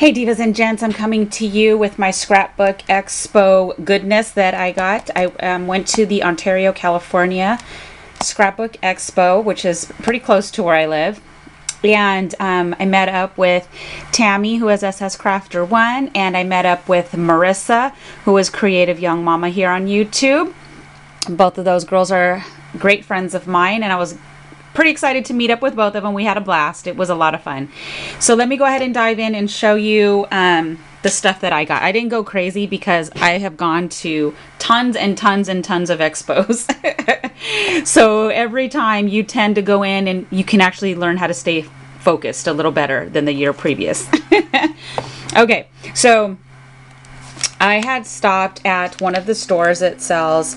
Hey divas and gents, I'm coming to you with my scrapbook expo goodness that I got. I um, went to the Ontario, California scrapbook expo, which is pretty close to where I live. And um, I met up with Tammy, who is SS Crafter One, and I met up with Marissa, who is Creative Young Mama here on YouTube. Both of those girls are great friends of mine, and I was pretty excited to meet up with both of them. We had a blast. It was a lot of fun. So let me go ahead and dive in and show you um, the stuff that I got. I didn't go crazy because I have gone to tons and tons and tons of expos. so every time you tend to go in and you can actually learn how to stay focused a little better than the year previous. okay, so I had stopped at one of the stores that sells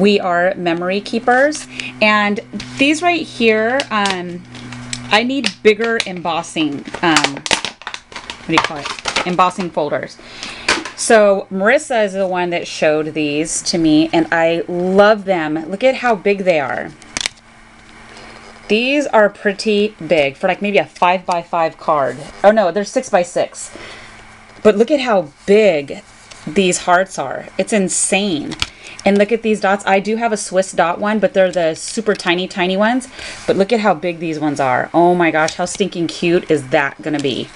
We R Memory Keepers. And these right here, um, I need bigger embossing, um, what do you call it? Embossing folders. So Marissa is the one that showed these to me and I love them. Look at how big they are. These are pretty big for like maybe a five by five card. Oh no, they're six by six. But look at how big these hearts are. It's insane. And look at these dots. I do have a Swiss dot one, but they're the super tiny, tiny ones. But look at how big these ones are. Oh my gosh, how stinking cute is that going to be?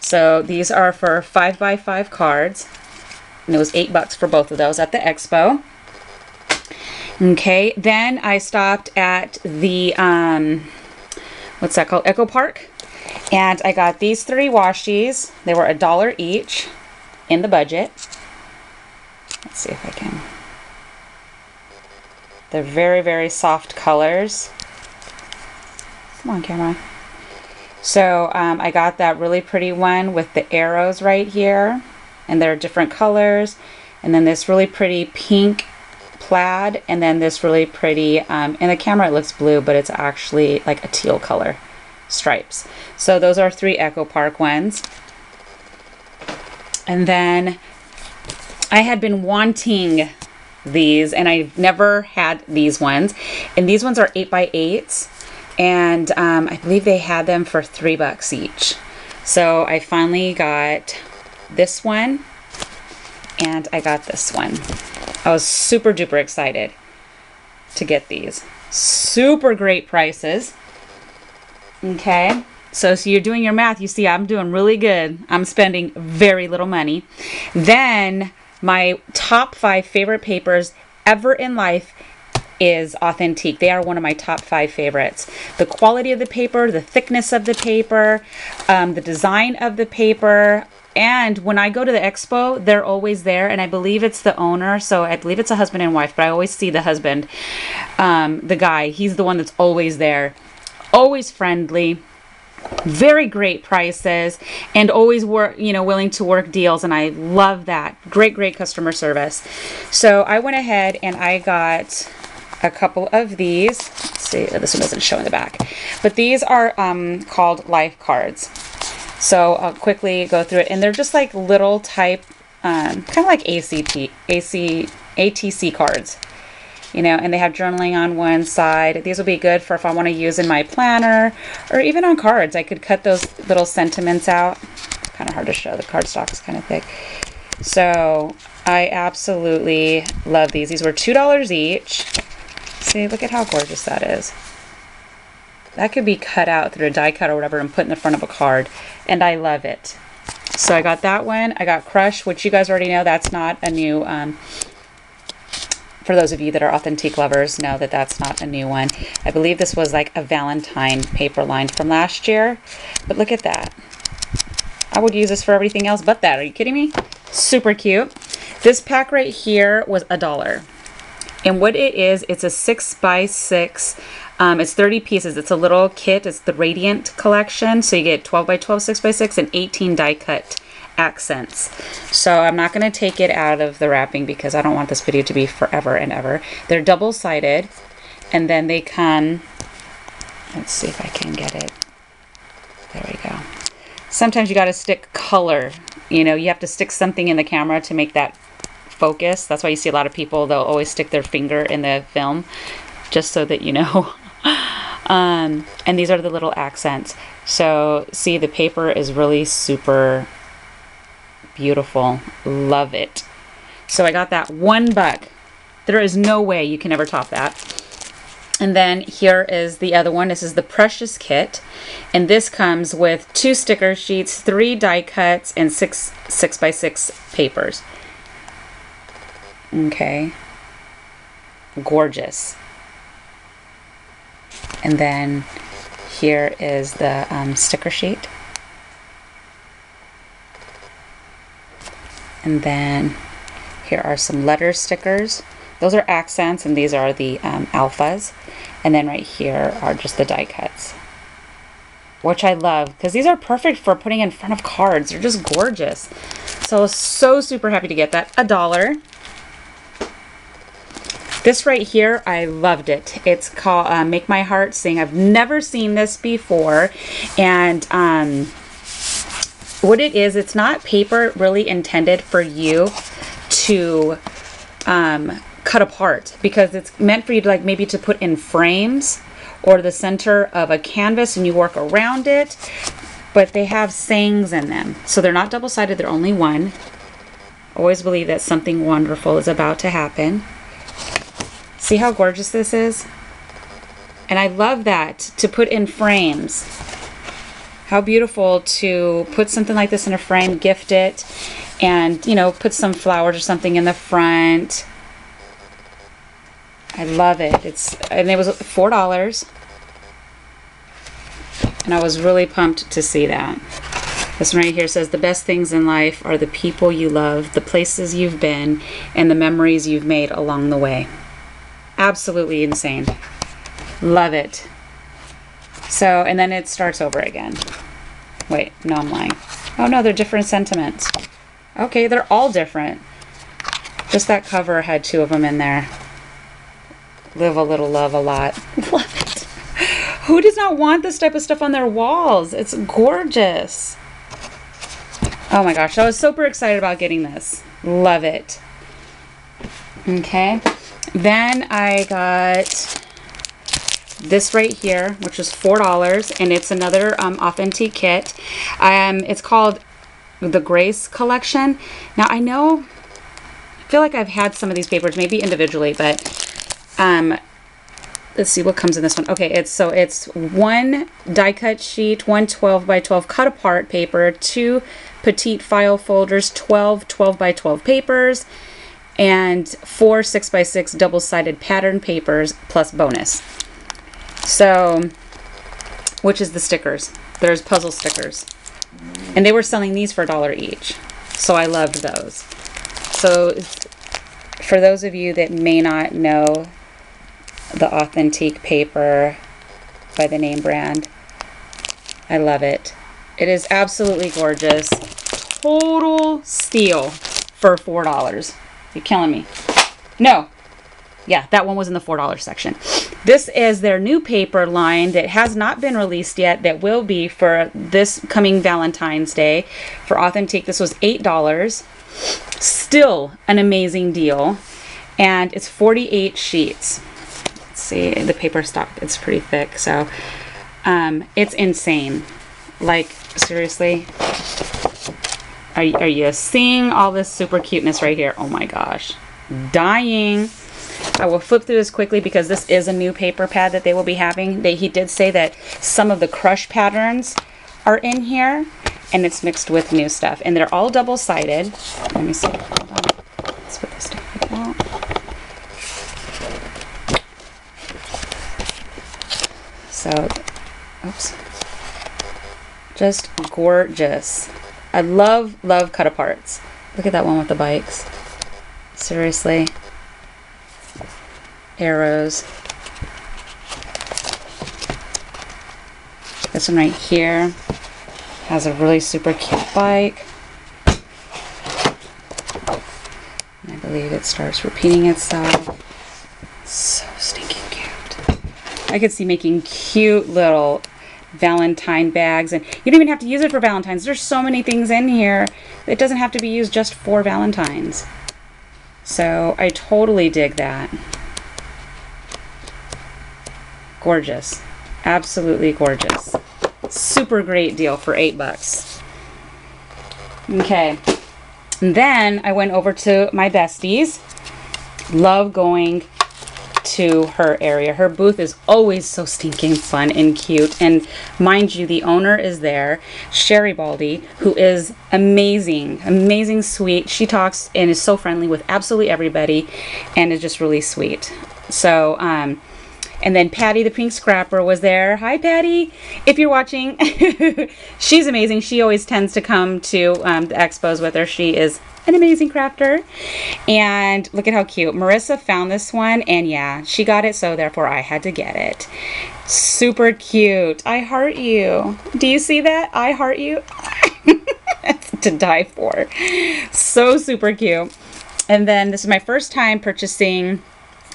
So these are for 5 by 5 cards. And it was 8 bucks for both of those at the expo. Okay, then I stopped at the, um, what's that called? Echo Park. And I got these three washies. They were a dollar each in the budget. Let's see if I can they're very, very soft colors. Come on, camera. So um, I got that really pretty one with the arrows right here. And they're different colors. And then this really pretty pink plaid. And then this really pretty, um, in the camera it looks blue, but it's actually like a teal color stripes. So those are three Echo Park ones. And then I had been wanting these and I've never had these ones. And these ones are 8 by 8s and um, I believe they had them for three bucks each. So I finally got this one and I got this one. I was super duper excited to get these. Super great prices. Okay. So, so you're doing your math. You see, I'm doing really good. I'm spending very little money. Then my top five favorite papers ever in life is Authentique. They are one of my top five favorites. The quality of the paper, the thickness of the paper, um, the design of the paper. And when I go to the expo, they're always there, and I believe it's the owner. So I believe it's a husband and wife, but I always see the husband, um, the guy. He's the one that's always there, always friendly very great prices and always work you know willing to work deals and i love that. Great great customer service. So i went ahead and i got a couple of these. Let's see this one doesn't show in the back. But these are um, called life cards. So i'll quickly go through it and they're just like little type um, kind of like act ac atc cards you know, and they have journaling on one side. These will be good for if I want to use in my planner or even on cards. I could cut those little sentiments out. Kind of hard to show. The cardstock is kind of thick. So I absolutely love these. These were $2 each. See, look at how gorgeous that is. That could be cut out through a die cut or whatever and put in the front of a card. And I love it. So I got that one. I got Crush, which you guys already know that's not a new um, for those of you that are Authentique lovers know that that's not a new one. I believe this was like a Valentine paper line from last year. But look at that. I would use this for everything else but that. Are you kidding me? Super cute. This pack right here was a dollar. And what it is, it's a six by six. Um, it's 30 pieces. It's a little kit. It's the Radiant collection. So you get 12 by 12, 6 by 6, and 18 die cut accents. So I'm not going to take it out of the wrapping because I don't want this video to be forever and ever. They're double-sided and then they come, let's see if I can get it. There we go. Sometimes you got to stick color. You know, you have to stick something in the camera to make that focus. That's why you see a lot of people, they'll always stick their finger in the film just so that you know. um, and these are the little accents. So see the paper is really super beautiful. Love it. So I got that one buck. There is no way you can ever top that. And then here is the other one. This is the Precious Kit. And this comes with two sticker sheets, three die cuts, and six six by six papers. Okay. Gorgeous. And then here is the um, sticker sheet. And then here are some letter stickers. Those are accents and these are the um, alphas. And then right here are just the die cuts. Which I love because these are perfect for putting in front of cards. They're just gorgeous. So so super happy to get that. A dollar. This right here, I loved it. It's called uh, Make My Heart Sing. I've never seen this before. And um, what it is, it's not paper really intended for you to um, cut apart because it's meant for you to like maybe to put in frames or the center of a canvas and you work around it. But they have sayings in them. So they're not double-sided, they're only one. Always believe that something wonderful is about to happen. See how gorgeous this is? And I love that to put in frames. How beautiful to put something like this in a frame, gift it, and, you know, put some flowers or something in the front. I love it. It's and it was four dollars, and I was really pumped to see that. This one right here says the best things in life are the people you love, the places you've been, and the memories you've made along the way. Absolutely insane. Love it. So, and then it starts over again. Wait, no, I'm lying. Oh no, they're different sentiments. Okay, they're all different. Just that cover had two of them in there. Live a little, love a lot. Love it. Who does not want this type of stuff on their walls? It's gorgeous. Oh my gosh, I was super excited about getting this. Love it. Okay. Then I got this right here, which is $4, and it's another um, Authentique kit. Um, it's called the Grace Collection. Now, I know, I feel like I've had some of these papers, maybe individually, but um, let's see what comes in this one. Okay, it's so it's one die cut sheet, one 12 by 12 cut apart paper, two petite file folders, 12 12 by 12 papers, and four 6 by 6 double sided pattern papers plus bonus. So, which is the stickers. There's puzzle stickers. And they were selling these for a dollar each. So I loved those. So, for those of you that may not know the Authentique paper by the name brand, I love it. It is absolutely gorgeous. Total steal for $4. You're killing me. No. Yeah, that one was in the $4 section. This is their new paper line that has not been released yet, that will be for this coming Valentine's Day. For Authentique, this was $8. Still an amazing deal. And it's 48 sheets. Let's see, the paper stock, it's pretty thick. So um, it's insane. Like, seriously. Are, are you seeing all this super cuteness right here? Oh my gosh. Dying. I will flip through this quickly because this is a new paper pad that they will be having. They, he did say that some of the crush patterns are in here and it's mixed with new stuff. And they're all double-sided. Let me see. Hold on. Let's put this down like that. So, oops. Just gorgeous. I love, love cut aparts. Look at that one with the bikes. Seriously. Arrows. This one right here has a really super cute bike. I believe it starts repeating itself. So stinking cute. I could see making cute little Valentine bags. And you don't even have to use it for Valentine's. There's so many things in here. It doesn't have to be used just for Valentine's. So I totally dig that. Gorgeous. Absolutely gorgeous. Super great deal for eight bucks. Okay. And then I went over to my besties. Love going to her area. Her booth is always so stinking fun and cute. And mind you, the owner is there, Sherri Baldy, who is amazing, amazing, sweet. She talks and is so friendly with absolutely everybody and is just really sweet. So, um, and then Patty the Pink Scrapper was there. Hi, Patty. If you're watching, she's amazing. She always tends to come to um, the expos with her. She is an amazing crafter. And look at how cute. Marissa found this one, and yeah, she got it, so therefore I had to get it. Super cute. I heart you. Do you see that? I heart you. to die for. So super cute. And then this is my first time purchasing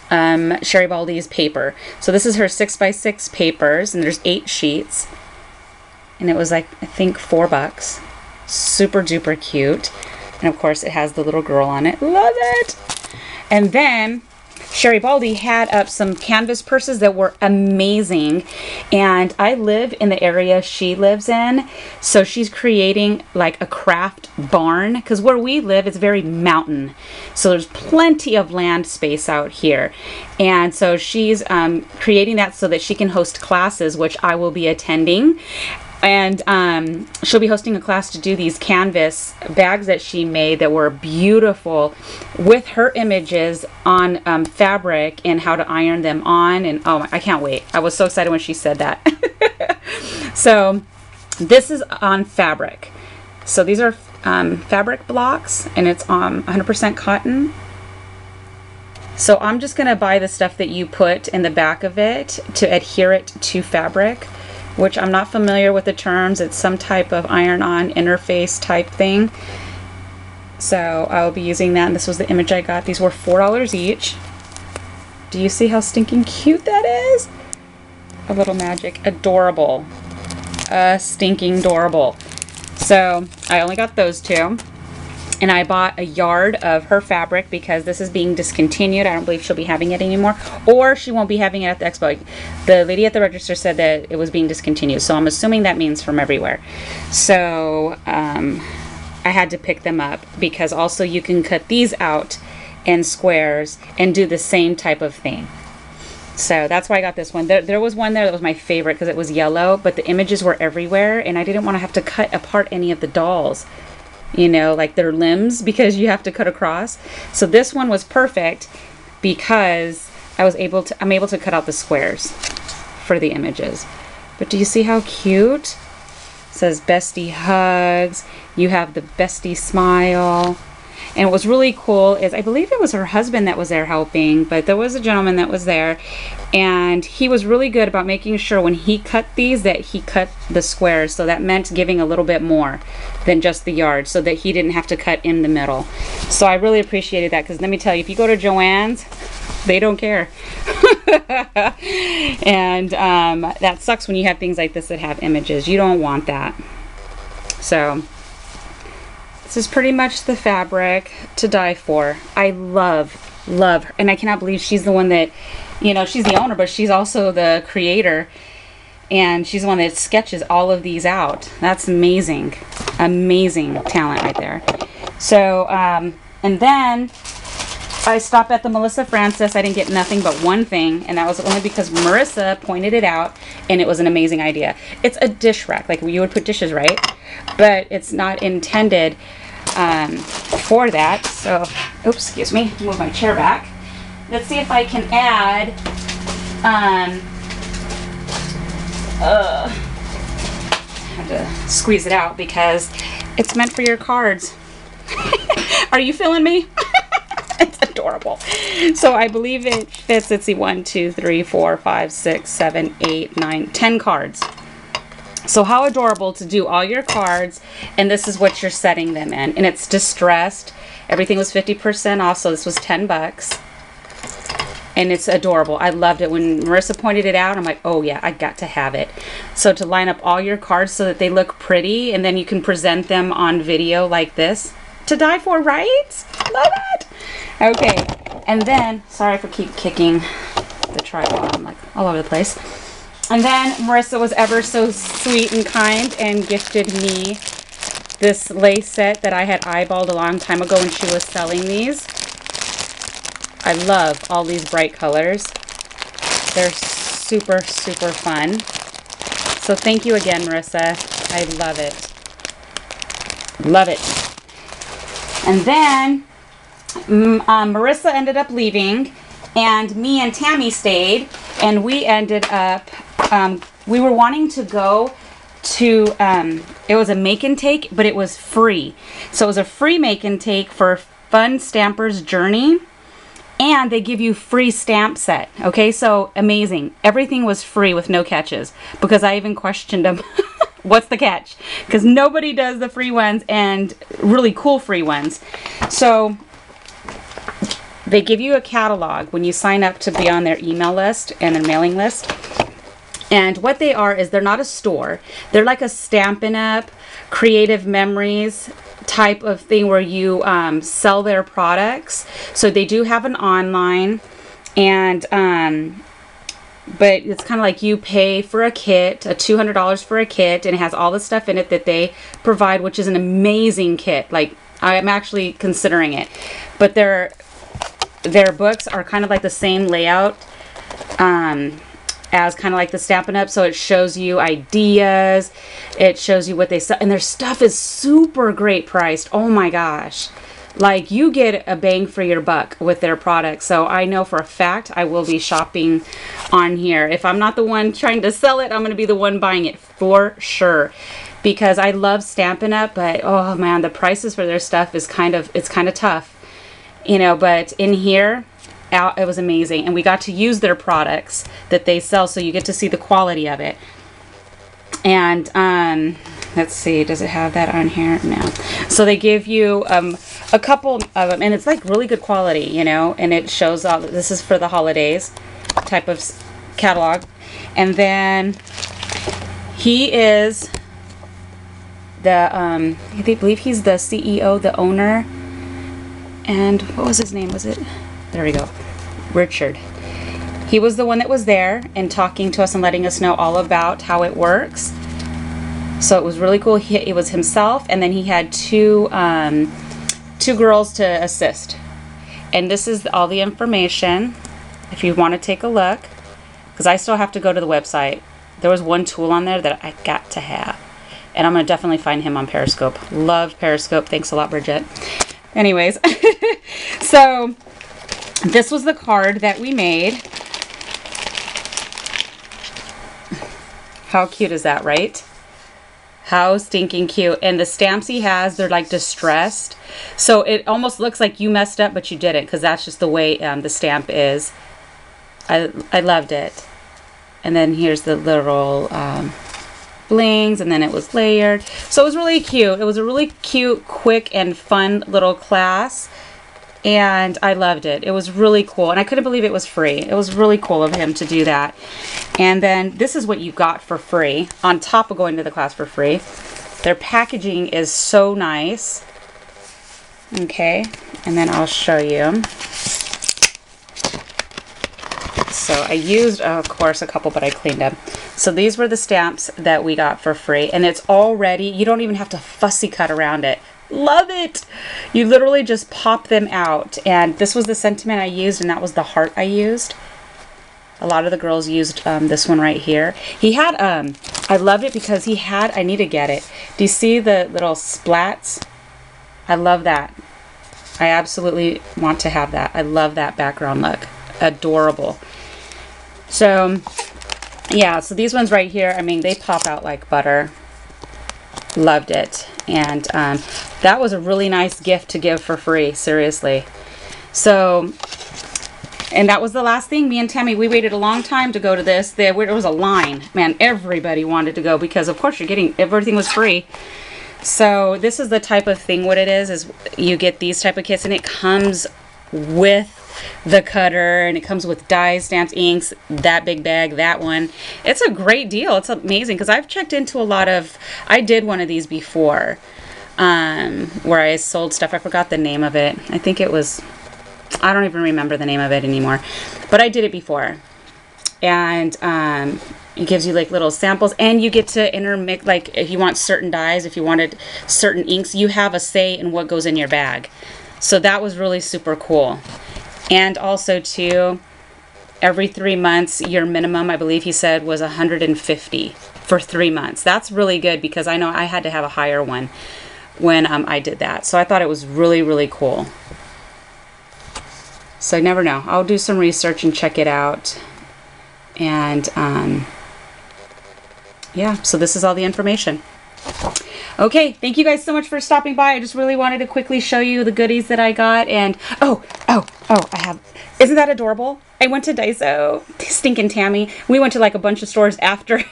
um, Sherri Baldy's paper. So this is her six by six papers, and there's eight sheets. And it was like, I think four bucks. Super duper cute. And of course, it has the little girl on it. Love it. And then Sherri Baldy had up some canvas purses that were amazing. And I live in the area she lives in. So she's creating like a craft barn because where we live it's very mountain. So there's plenty of land space out here. And so she's um, creating that so that she can host classes, which I will be attending and um, she'll be hosting a class to do these canvas bags that she made that were beautiful with her images on um, fabric and how to iron them on. And oh i can't wait. I was so excited when she said that. So this is on fabric. So these are um, fabric blocks and it's on 100% cotton. So i'm just going to buy the stuff that you put in the back of it to adhere it to fabric which I'm not familiar with the terms. It's some type of iron-on interface type thing. So I'll be using that, and this was the image I got. These were $4 each. Do you see how stinking cute that is? A little magic. Adorable. Uh, stinking adorable. So I only got those two and I bought a yard of her fabric because this is being discontinued. I don't believe she'll be having it anymore, or she won't be having it at the expo. The lady at the register said that it was being discontinued, so I'm assuming that means from everywhere. So um, I had to pick them up because also you can cut these out in squares and do the same type of thing. So that's why I got this one. There, there was one there that was my favorite because it was yellow, but the images were everywhere, and I didn't want to have to cut apart any of the dolls you know, like their limbs because you have to cut across. So this one was perfect because I was able to, I'm able to cut out the squares for the images. But do you see how cute? It says bestie hugs. You have the bestie smile. And what was really cool is I believe it was her husband that was there helping, but there was a gentleman that was there. And he was really good about making sure when he cut these that he cut the squares. So that meant giving a little bit more than just the yard so that he didn't have to cut in the middle. So I really appreciated that because let me tell you, if you go to Joann's, they don't care. and um, that sucks when you have things like this that have images. You don't want that. So this is pretty much the fabric to die for. I love, love her. And I cannot believe she's the one that, you know, she's the owner, but she's also the creator. And she's the one that sketches all of these out. That's amazing. Amazing talent right there. So, um, and then I stopped at the Melissa Frances. I didn't get nothing but one thing, and that was only because Marissa pointed it out, and it was an amazing idea. It's a dish rack, like you would put dishes, right? But it's not intended um, for that. So, oops, excuse me, move my chair back. Let's see if I can add, um, uh, have to squeeze it out because it's meant for your cards. Are you feeling me? it's adorable. So I believe it fits, let's see, one, two, three, four, five, six, seven, eight, nine, ten cards. So how adorable to do all your cards and this is what you're setting them in. And it's distressed. Everything was 50% off, so this was 10 bucks. And it's adorable. I loved it. When Marissa pointed it out, I'm like, oh yeah, I got to have it. So to line up all your cards so that they look pretty and then you can present them on video like this. To die for, right? Love it. Okay, and then, sorry for keep kicking the tripod. I'm like all over the place. And then Marissa was ever so sweet and kind and gifted me this lace set that I had eyeballed a long time ago when she was selling these. I love all these bright colors. They're super, super fun. So thank you again, Marissa. I love it. Love it. And then um, Marissa ended up leaving, and me and Tammy stayed, and we ended up, um, we were wanting to go to, um, it was a make and take, but it was free. So it was a free make and take for Fun Stampers Journey and they give you free stamp set okay? So amazing. Everything was free with no catches because i even questioned them what's the catch? Because nobody does the free ones and really cool free ones. So they give you a catalog when you sign up to be on their email list and their mailing list and what they are is they're not a store they're like a Stampin' Up creative memories type of thing where you um, sell their products. So they do have an online and um, but it's kind of like you pay for a kit, a $200 for a kit, and it has all the stuff in it that they provide, which is an amazing kit. Like I'm actually considering it, but their their books are kind of like the same layout. Um, as kind of like the Stampin' Up. So it shows you ideas, it shows you what they sell, and their stuff is super great priced. Oh my gosh. Like you get a bang for your buck with their products. So I know for a fact I will be shopping on here. If I'm not the one trying to sell it, I'm going to be the one buying it for sure. Because I love Stampin' Up, but oh man, the prices for their stuff is kind of, it's kind of tough. You know, but in here, out. It was amazing. And we got to use their products that they sell, so you get to see the quality of it. And um, let's see, does it have that on here? No. So they give you um, a couple of them, and it's like really good quality, you know, and it shows all, this is for the holidays type of catalog. And then he is the, um, believe he's the CEO, the owner. And what was his name? Was it? There we go. Richard. He was the one that was there and talking to us and letting us know all about how it works. So it was really cool. He, it was himself, and then he had two um, two girls to assist. And this is all the information. If you want to take a look, because I still have to go to the website. There was one tool on there that I got to have, and I'm gonna definitely find him on Periscope. Love Periscope. Thanks a lot, Bridget. Anyways, so this was the card that we made. How cute is that, right? How stinking cute. And the stamps he has, they're like distressed. So it almost looks like you messed up, but you didn't because that's just the way um, the stamp is. I, I loved it. And then here's the little um, blings and then it was layered. So it was really cute. It was a really cute, quick, and fun little class and I loved it. It was really cool, and I couldn't believe it was free. It was really cool of him to do that. And then this is what you got for free, on top of going to the class for free. Their packaging is so nice. Okay, and then I'll show you. So I used, of course, a couple, but I cleaned them. So these were the stamps that we got for free, and it's already, you don't even have to fussy cut around it. Love it. You literally just pop them out. And this was the sentiment I used, and that was the heart I used. A lot of the girls used um, this one right here. He had, um, I loved it because he had, I need to get it. Do you see the little splats? I love that. I absolutely want to have that. I love that background look. Adorable. So, yeah, so these ones right here, I mean, they pop out like butter. Loved it. And um, that was a really nice gift to give for free, seriously. So, and that was the last thing. Me and Tammy, we waited a long time to go to this. There, there was a line. Man, everybody wanted to go because, of course, you're getting, everything was free. So this is the type of thing what it is, is you get these type of kits and it comes with the cutter and it comes with die stamps inks that big bag that one. It's a great deal. It's amazing because i've checked into a lot of i did one of these before um, where i sold stuff. I forgot the name of it. I think it was i don't even remember the name of it anymore but i did it before. And um, it gives you like little samples and you get to intermix like if you want certain dyes if you wanted certain inks you have a say in what goes in your bag. So that was really super cool and also too every three months your minimum i believe he said was 150 for three months that's really good because i know i had to have a higher one when um, i did that so i thought it was really really cool so I never know i'll do some research and check it out and um, yeah, so this is all the information. Okay, thank you guys so much for stopping by. I just really wanted to quickly show you the goodies that I got. And oh, oh, I have. Isn't that adorable? I went to Daiso, stinking Tammy. We went to like a bunch of stores after. and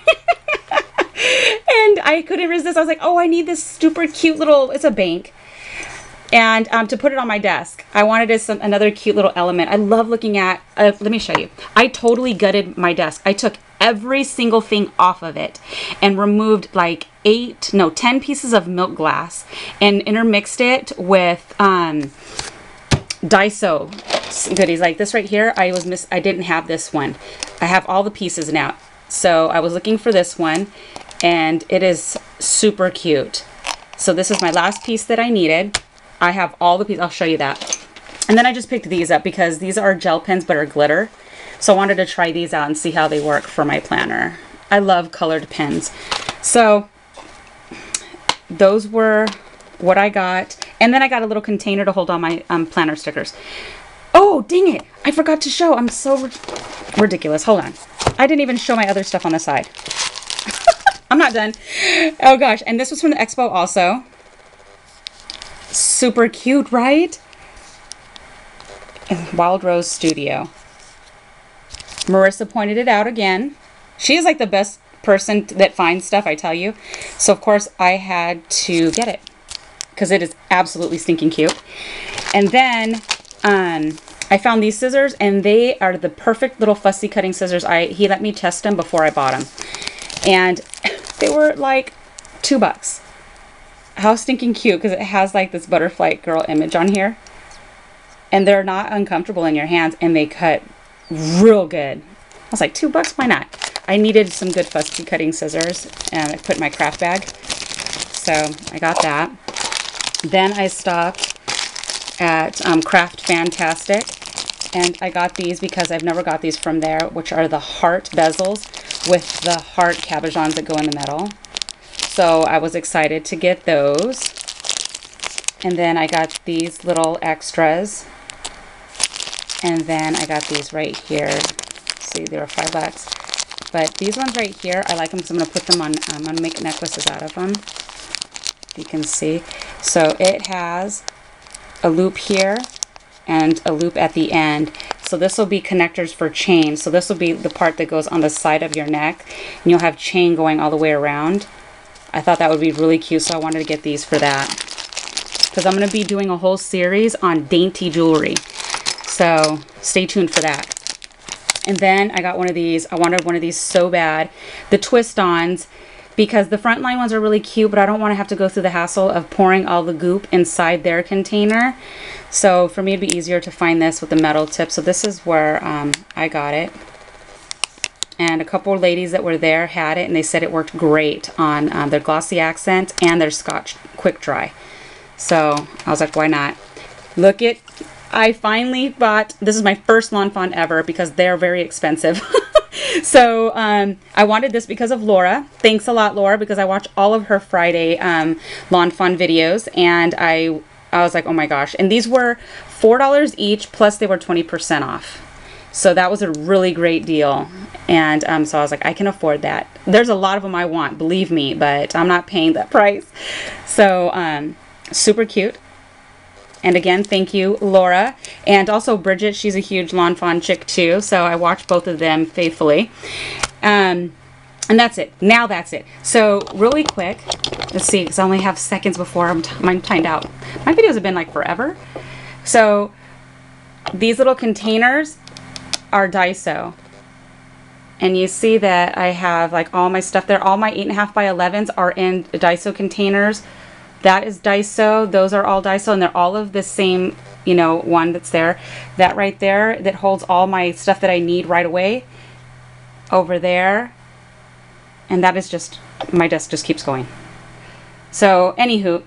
I couldn't resist. I was like, oh, I need this super cute little, it's a bank and um, to put it on my desk. I wanted as some, another cute little element. I love looking at, uh, let me show you. I totally gutted my desk. I took every single thing off of it and removed like eight, no, 10 pieces of milk glass and intermixed it with um, Daiso goodies. Like this right here, I was miss, I didn't have this one. I have all the pieces now. So I was looking for this one and it is super cute. So this is my last piece that I needed. I have all the pieces. I'll show you that. And then I just picked these up because these are gel pens but are glitter. So I wanted to try these out and see how they work for my planner. I love colored pens. So those were what I got. And then I got a little container to hold all my um, planner stickers. Oh, dang it. I forgot to show. I'm so ridiculous. Hold on. I didn't even show my other stuff on the side. I'm not done. Oh gosh. And this was from the expo also. Super cute, right? Wild Rose Studio. Marissa pointed it out again. She is like the best person that finds stuff, I tell you. So, of course, I had to get it because it is absolutely stinking cute. And then um, I found these scissors, and they are the perfect little fussy cutting scissors. I He let me test them before I bought them. And they were like two bucks how stinking cute because it has like this butterfly girl image on here. And they're not uncomfortable in your hands and they cut real good. I was like, two bucks, why not? I needed some good fussy cutting scissors and I put in my craft bag. So I got that. Then I stopped at um, Craft Fantastic and I got these because I've never got these from there, which are the heart bezels with the heart cabochons that go in the middle. So I was excited to get those. And then I got these little extras. And then I got these right here. See, they were five bucks. But these ones right here, I like them so I'm going to put them on, I'm going to make necklaces out of them. You can see. So it has a loop here and a loop at the end. So this will be connectors for chain. So this will be the part that goes on the side of your neck. And you'll have chain going all the way around. I thought that would be really cute, so I wanted to get these for that. Because I'm going to be doing a whole series on dainty jewelry. So stay tuned for that. And then I got one of these. I wanted one of these so bad. The twist-ons because the frontline ones are really cute, but I don't want to have to go through the hassle of pouring all the goop inside their container. So for me, it'd be easier to find this with the metal tip. So this is where um, I got it and a couple ladies that were there had it and they said it worked great on um, their glossy accent and their scotch quick dry so I was like why not look it I finally bought this is my first Lawn Fawn ever because they're very expensive so um, I wanted this because of Laura thanks a lot Laura because I watch all of her Friday um, Lawn Fawn videos and I I was like oh my gosh and these were four dollars each plus they were 20% off so that was a really great deal. And um, so I was like, I can afford that. There's a lot of them I want, believe me, but I'm not paying that price. So um, super cute. And again, thank you, Laura. And also Bridget, she's a huge Lawn Fawn chick too. So I watch both of them faithfully. Um, and that's it. Now that's it. So really quick, let's see, because I only have seconds before I'm, I'm timed out. My videos have been like forever. So these little containers, are Daiso. And you see that I have like all my stuff there. All my 8.5 by 11s are in Daiso containers. That is Daiso. Those are all Daiso and they're all of the same, you know, one that's there. That right there that holds all my stuff that I need right away. Over there and that is just, my desk just keeps going. So, anywho,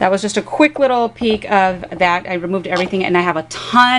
that was just a quick little peek of that. I removed everything and I have a ton